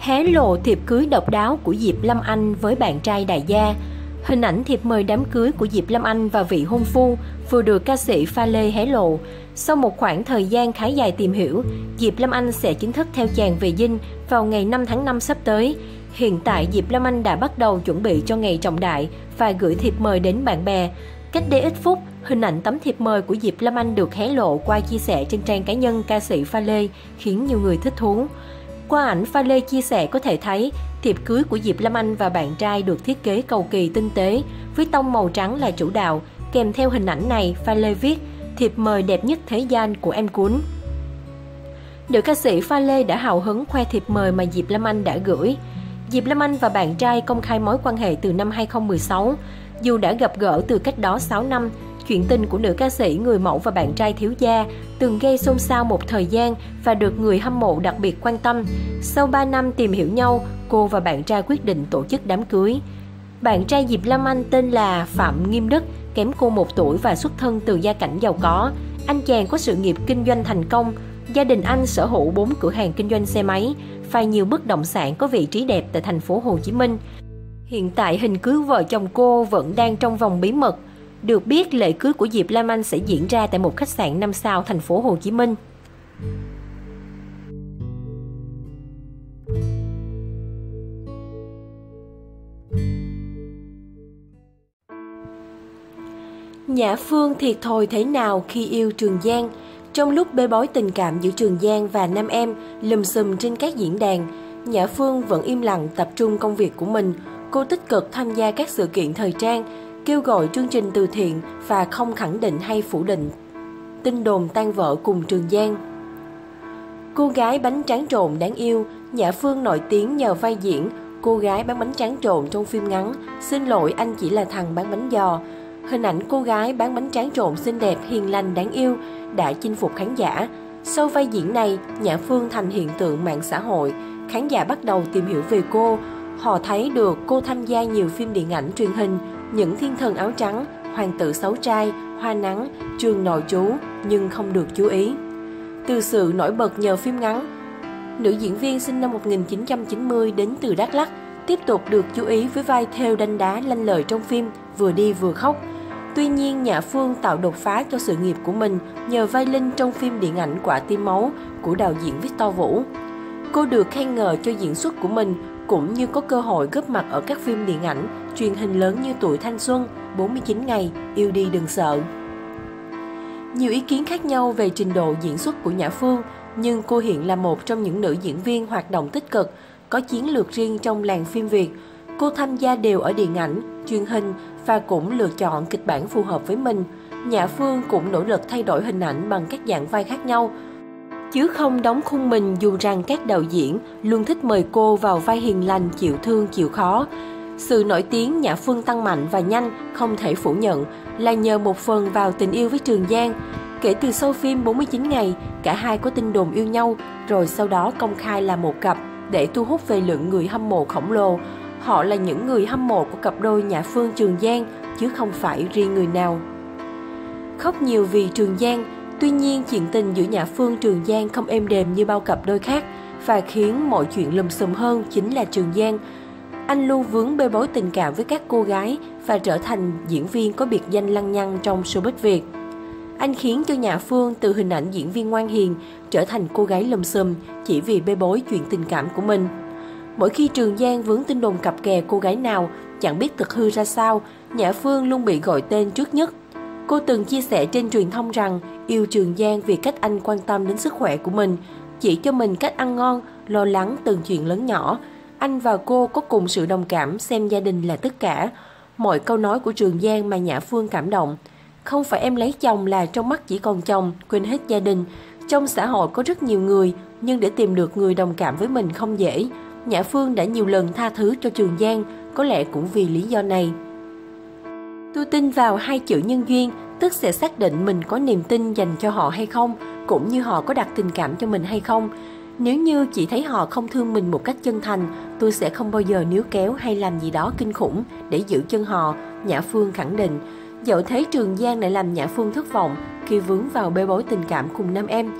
hé lộ thiệp cưới độc đáo của Diệp Lâm Anh với bạn trai đại gia. Hình ảnh thiệp mời đám cưới của Diệp Lâm Anh và vị hôn phu vừa được ca sĩ Pha Lê hé lộ. Sau một khoảng thời gian khá dài tìm hiểu, Diệp Lâm Anh sẽ chính thức theo chàng về dinh vào ngày 5 tháng 5 sắp tới. Hiện tại Diệp Lâm Anh đã bắt đầu chuẩn bị cho ngày trọng đại và gửi thiệp mời đến bạn bè. Cách đây ít phút, hình ảnh tấm thiệp mời của Diệp Lâm Anh được hé lộ qua chia sẻ trên trang cá nhân ca sĩ Pha Lê, khiến nhiều người thích thú. Qua ảnh Pha Lê chia sẻ có thể thấy, thiệp cưới của Diệp Lâm Anh và bạn trai được thiết kế cầu kỳ tinh tế, với tông màu trắng là chủ đạo. Kèm theo hình ảnh này, Pha Lê viết, thiệp mời đẹp nhất thế gian của em cuốn. Nữ ca sĩ Pha Lê đã hào hứng khoe thiệp mời mà Diệp Lâm Anh đã gửi. Diệp Lâm Anh và bạn trai công khai mối quan hệ từ năm 2016. Dù đã gặp gỡ từ cách đó 6 năm, chuyện tình của nữ ca sĩ, người mẫu và bạn trai thiếu gia từng gây xôn xao một thời gian và được người hâm mộ đặc biệt quan tâm. Sau 3 năm tìm hiểu nhau, cô và bạn trai quyết định tổ chức đám cưới. Bạn trai Diệp Lâm Anh tên là Phạm Nghiêm Đức, kém cô một tuổi và xuất thân từ gia cảnh giàu có. Anh chàng có sự nghiệp kinh doanh thành công, gia đình anh sở hữu 4 cửa hàng kinh doanh xe máy và nhiều bất động sản có vị trí đẹp tại thành phố Hồ Chí Minh. Hiện tại hình cưới vợ chồng cô vẫn đang trong vòng bí mật. Được biết lễ cưới của Diệp Lam Anh sẽ diễn ra tại một khách sạn 5 sao thành phố Hồ Chí Minh. Nhã Phương thiệt thòi thế nào khi yêu Trường Giang? Trong lúc bê bối tình cảm giữa Trường Giang và nam em lùm xùm trên các diễn đàn, Nhã Phương vẫn im lặng tập trung công việc của mình. Cô tích cực tham gia các sự kiện thời trang, kêu gọi chương trình từ thiện và không khẳng định hay phủ định tin đồn tan vợ cùng Trường Giang. Cô gái bánh tráng trộn đáng yêu, Nhã Phương nổi tiếng nhờ vai diễn cô gái bán bánh tráng trộn trong phim ngắn Xin lỗi anh chỉ là thằng bán bánh giò. Hình ảnh cô gái bán bánh tráng trộn xinh đẹp, hiền lành, đáng yêu đã chinh phục khán giả. Sau vai diễn này, Nhã Phương thành hiện tượng mạng xã hội. Khán giả bắt đầu tìm hiểu về cô. Họ thấy được cô tham gia nhiều phim điện ảnh truyền hình, những thiên thần áo trắng, hoàng tử xấu trai, hoa nắng, trường nội chú nhưng không được chú ý. Từ sự nổi bật nhờ phim ngắn, nữ diễn viên sinh năm 1990 đến từ Đắk Lắk tiếp tục được chú ý với vai theo đanh đá lanh lợi trong phim Vừa đi vừa khóc. Tuy nhiên, Nhã Phương tạo đột phá cho sự nghiệp của mình nhờ vai Linh trong phim điện ảnh Quả tim máu của đạo diễn Victor Vũ. Cô được khen ngợi cho diễn xuất của mình cũng như có cơ hội góp mặt ở các phim điện ảnh, truyền hình lớn như Tuổi Thanh Xuân, 49 ngày, Yêu đi đừng sợ. Nhiều ý kiến khác nhau về trình độ diễn xuất của Nhã Phương, nhưng cô hiện là một trong những nữ diễn viên hoạt động tích cực, có chiến lược riêng trong làng phim Việt. Cô tham gia đều ở điện ảnh, truyền hình và cũng lựa chọn kịch bản phù hợp với mình. Nhã Phương cũng nỗ lực thay đổi hình ảnh bằng các dạng vai khác nhau, chứ không đóng khung mình dù rằng các đạo diễn luôn thích mời cô vào vai hiền lành, chịu thương, chịu khó. Sự nổi tiếng Nhã Phương tăng mạnh và nhanh không thể phủ nhận là nhờ một phần vào tình yêu với Trường Giang. Kể từ sau phim 49 ngày, cả hai có tin đồn yêu nhau, rồi sau đó công khai là một cặp để thu hút về lượng người hâm mộ khổng lồ. Họ là những người hâm mộ của cặp đôi Nhã Phương Trường Giang, chứ không phải riêng người nào. Khóc nhiều vì Trường Giang, tuy nhiên chuyện tình giữa Nhã Phương Trường Giang không êm đềm như bao cặp đôi khác và khiến mọi chuyện lùm xùm hơn chính là Trường Giang. Anh luôn vướng bê bối tình cảm với các cô gái và trở thành diễn viên có biệt danh lăng nhăng trong showbiz Việt. Anh khiến cho Nhã Phương từ hình ảnh diễn viên ngoan hiền trở thành cô gái lùm xùm chỉ vì bê bối chuyện tình cảm của mình. Mỗi khi Trường Giang vướng tin đồn cặp kè cô gái nào, chẳng biết thực hư ra sao, Nhã Phương luôn bị gọi tên trước nhất. Cô từng chia sẻ trên truyền thông rằng yêu Trường Giang vì cách anh quan tâm đến sức khỏe của mình, chỉ cho mình cách ăn ngon, lo lắng từng chuyện lớn nhỏ. Anh và cô có cùng sự đồng cảm xem gia đình là tất cả. Mọi câu nói của Trường Giang mà Nhã Phương cảm động. Không phải em lấy chồng là trong mắt chỉ còn chồng, quên hết gia đình. Trong xã hội có rất nhiều người, nhưng để tìm được người đồng cảm với mình không dễ. Nhã Phương đã nhiều lần tha thứ cho Trường Giang, có lẽ cũng vì lý do này. Tôi tin vào hai chữ nhân duyên, tức sẽ xác định mình có niềm tin dành cho họ hay không, cũng như họ có đặt tình cảm cho mình hay không. Nếu như chỉ thấy họ không thương mình một cách chân thành, tôi sẽ không bao giờ níu kéo hay làm gì đó kinh khủng để giữ chân họ, Nhã Phương khẳng định. Dẫu thấy Trường Giang lại làm Nhã Phương thất vọng khi vướng vào bê bối tình cảm cùng nam em.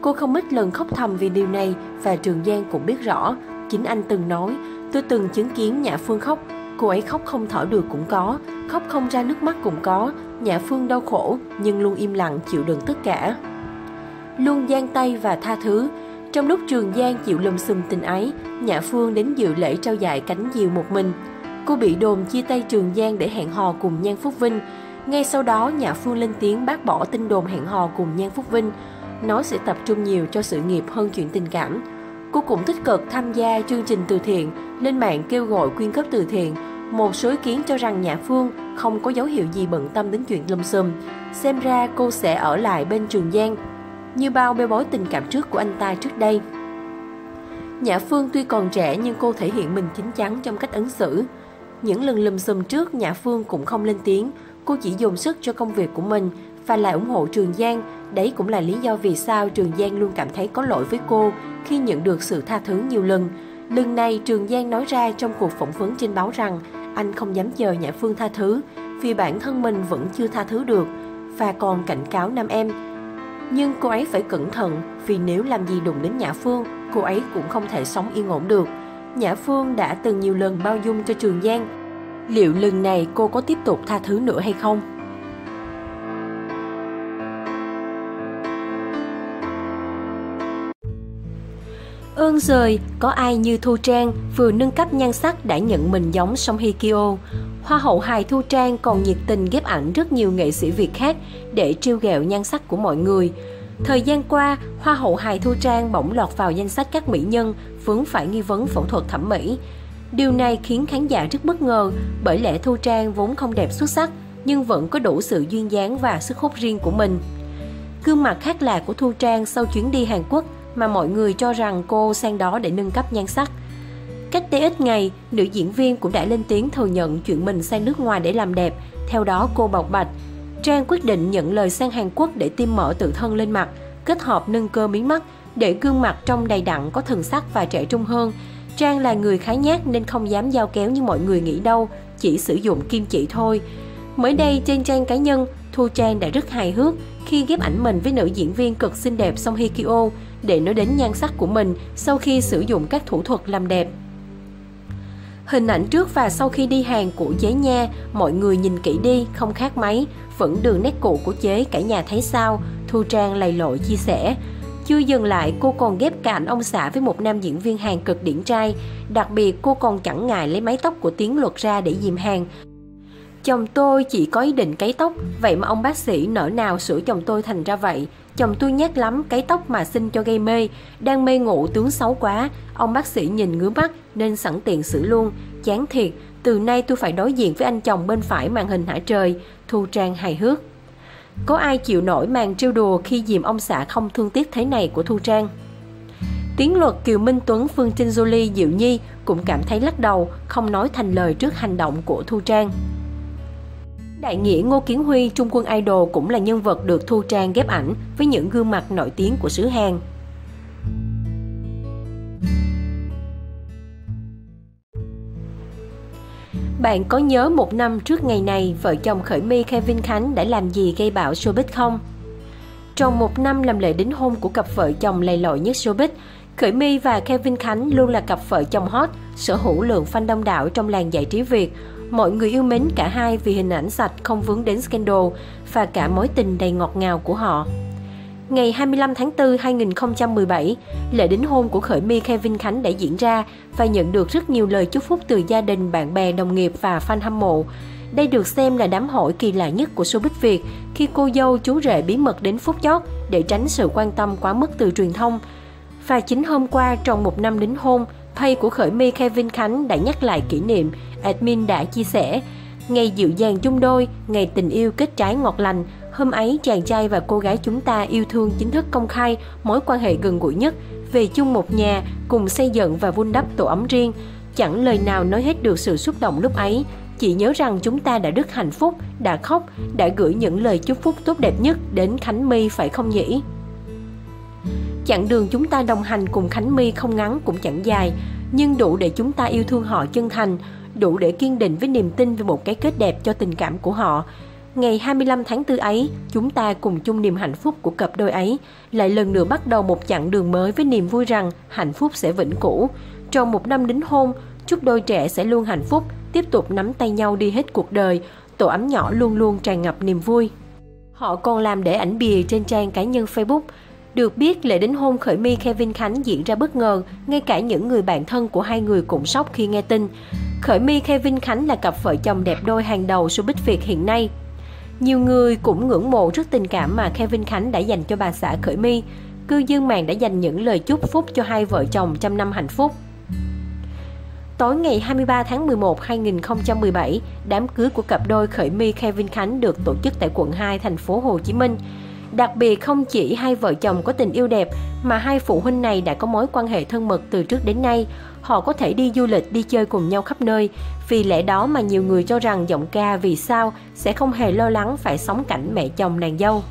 Cô không ít lần khóc thầm vì điều này và Trường Giang cũng biết rõ Chính anh từng nói, tôi từng chứng kiến Nhã Phương khóc, cô ấy khóc không thở được cũng có, khóc không ra nước mắt cũng có, Nhã Phương đau khổ nhưng luôn im lặng chịu đựng tất cả. Luôn giang tay và tha thứ, trong lúc Trường Giang chịu lùm xùm tình ấy, Nhã Phương đến dự lễ trao giải cánh diều một mình. Cô bị đồn chia tay Trường Giang để hẹn hò cùng Nhan Phúc Vinh. Ngay sau đó, Nhã Phương lên tiếng bác bỏ tin đồn hẹn hò cùng Nhan Phúc Vinh, nói sẽ tập trung nhiều cho sự nghiệp hơn chuyện tình cảm. Cô cũng tích cực tham gia chương trình từ thiện, lên mạng kêu gọi quyên cấp từ thiện. Một số ý kiến cho rằng Nhã Phương không có dấu hiệu gì bận tâm đến chuyện lùm xùm. Xem ra cô sẽ ở lại bên Trường Giang như bao bê bối tình cảm trước của anh ta trước đây. Nhã Phương tuy còn trẻ nhưng cô thể hiện mình chính chắn trong cách ứng xử. Những lần lùm xùm trước, Nhã Phương cũng không lên tiếng, cô chỉ dùng sức cho công việc của mình và lại ủng hộ Trường Giang. Đấy cũng là lý do vì sao Trường Giang luôn cảm thấy có lỗi với cô khi nhận được sự tha thứ nhiều lần. Lần này Trường Giang nói ra trong cuộc phỏng vấn trên báo rằng anh không dám chờ Nhã Phương tha thứ vì bản thân mình vẫn chưa tha thứ được và còn cảnh cáo nam em nhưng cô ấy phải cẩn thận vì nếu làm gì đụng đến Nhã Phương, cô ấy cũng không thể sống yên ổn được. Nhã Phương đã từng nhiều lần bao dung cho Trường Giang. Liệu lần này cô có tiếp tục tha thứ nữa hay không? Ơn rời, có ai như Thu Trang vừa nâng cấp nhan sắc đã nhận mình giống Song Hye Kyo. Hoa hậu hài Thu Trang còn nhiệt tình ghép ảnh rất nhiều nghệ sĩ Việt khác để trêu ghẹo nhan sắc của mọi người. Thời gian qua, Hoa hậu hài Thu Trang bỗng lọt vào danh sách các mỹ nhân vướng phải nghi vấn phẫu thuật thẩm mỹ. Điều này khiến khán giả rất bất ngờ bởi lẽ Thu Trang vốn không đẹp xuất sắc nhưng vẫn có đủ sự duyên dáng và sức hút riêng của mình. Gương mặt khác lạ của Thu Trang sau chuyến đi Hàn Quốc mà mọi người cho rằng cô sang đó để nâng cấp nhan sắc. Cách đây ít ngày, nữ diễn viên cũng đã lên tiếng thừa nhận chuyện mình sang nước ngoài để làm đẹp. Theo đó, cô bộc bạch, Trang quyết định nhận lời sang Hàn Quốc để tiêm mỡ tự thân lên mặt, kết hợp nâng cơ mí mắt để gương mặt trông đầy đặn có thần sắc và trẻ trung hơn. Trang là người khá nhát nên không dám giao kéo như mọi người nghĩ đâu, chỉ sử dụng kim chỉ thôi. Mới đây trên trang cá nhân, Thu Trang đã rất hài hước khi ghép ảnh mình với nữ diễn viên cực xinh đẹp Song Hye Kyo để nói đến nhan sắc của mình sau khi sử dụng các thủ thuật làm đẹp. Hình ảnh trước và sau khi đi hàng của chế nha, mọi người nhìn kỹ đi, không khác mấy, vẫn đường nét cũ của chế cả nhà thấy sao, Thu Trang lầy lội chia sẻ. Chưa dừng lại, cô còn ghép cả ảnh ông xã với một nam diễn viên hàng cực điển trai. Đặc biệt, cô còn chẳng ngại lấy mái tóc của Tiến luật ra để dìm hàng. Chồng tôi chỉ có ý định cấy tóc, vậy mà ông bác sĩ nỡ nào sửa chồng tôi thành ra vậy. Chồng tôi nhát lắm, cấy tóc mà xin cho gây mê. Đang mê ngủ tướng xấu quá, ông bác sĩ nhìn ngứa mắt nên sẵn tiện xử luôn. Chán thiệt, từ nay tôi phải đối diện với anh chồng bên phải màn hình hả trời. Thu Trang hài hước. Có ai chịu nổi màn trêu đùa khi dìm ông xã không thương tiếc thế này của Thu Trang? Tiến luật Kiều Minh Tuấn, Phương Trinh Jolie, Diệu Nhi cũng cảm thấy lắc đầu, không nói thành lời trước hành động của Thu Trang. Đại nghĩa Ngô Kiến Huy, Trung quân Idol cũng là nhân vật được Thu Trang ghép ảnh với những gương mặt nổi tiếng của xứ Hàn. Bạn có nhớ một năm trước ngày này, vợ chồng khởi mi Kevin Khánh đã làm gì gây bão showbiz không? Trong một năm làm lễ đính hôn của cặp vợ chồng lầy lội nhất showbiz, Khởi My và Kevin Khánh luôn là cặp vợ chồng hot, sở hữu lượng fan đông đảo trong làng giải trí Việt, Mọi người yêu mến cả hai vì hình ảnh sạch không vướng đến scandal và cả mối tình đầy ngọt ngào của họ. Ngày 25 tháng 4 2017, lễ đính hôn của Khởi My Kevin Khánh đã diễn ra và nhận được rất nhiều lời chúc phúc từ gia đình, bạn bè, đồng nghiệp và fan hâm mộ. Đây được xem là đám hỏi kỳ lạ nhất của showbiz Việt khi cô dâu chú rể bí mật đến phút chót để tránh sự quan tâm quá mức từ truyền thông. Và chính hôm qua, trong một năm đính hôn, Pay của khởi mi Kevin Khánh đã nhắc lại kỷ niệm, admin đã chia sẻ. Ngày dịu dàng chung đôi, ngày tình yêu kết trái ngọt lành, hôm ấy chàng trai và cô gái chúng ta yêu thương chính thức công khai mối quan hệ gần gũi nhất, về chung một nhà, cùng xây dựng và vun đắp tổ ấm riêng. Chẳng lời nào nói hết được sự xúc động lúc ấy, chỉ nhớ rằng chúng ta đã rất hạnh phúc, đã khóc, đã gửi những lời chúc phúc tốt đẹp nhất đến Khánh My phải không nhỉ? Chặng đường chúng ta đồng hành cùng Khánh My không ngắn cũng chẳng dài, nhưng đủ để chúng ta yêu thương họ chân thành, đủ để kiên định với niềm tin về một cái kết đẹp cho tình cảm của họ. Ngày 25 tháng 4 ấy, chúng ta cùng chung niềm hạnh phúc của cặp đôi ấy, lại lần nữa bắt đầu một chặng đường mới với niềm vui rằng hạnh phúc sẽ vĩnh cửu. Trong một năm đính hôn, chúc đôi trẻ sẽ luôn hạnh phúc, tiếp tục nắm tay nhau đi hết cuộc đời, tổ ấm nhỏ luôn luôn tràn ngập niềm vui. Họ còn làm để ảnh bìa trên trang cá nhân Facebook. Được biết, lễ đính hôn khởi mi Kevin Khánh diễn ra bất ngờ, ngay cả những người bạn thân của hai người cũng sốc khi nghe tin. Khởi mi Kevin Khánh là cặp vợ chồng đẹp đôi hàng đầu showbiz Việt hiện nay. Nhiều người cũng ngưỡng mộ trước tình cảm mà Kevin Khánh đã dành cho bà xã Khởi mi. Cư dân mạng đã dành những lời chúc phúc cho hai vợ chồng trăm năm hạnh phúc. Tối ngày 23 tháng 11 2017, đám cưới của cặp đôi Khởi My Kevin Khánh được tổ chức tại quận 2 thành phố Hồ Chí Minh. Đặc biệt không chỉ hai vợ chồng có tình yêu đẹp mà hai phụ huynh này đã có mối quan hệ thân mật từ trước đến nay. Họ có thể đi du lịch, đi chơi cùng nhau khắp nơi. Vì lẽ đó mà nhiều người cho rằng giọng ca vì sao sẽ không hề lo lắng phải sống cảnh mẹ chồng nàng dâu.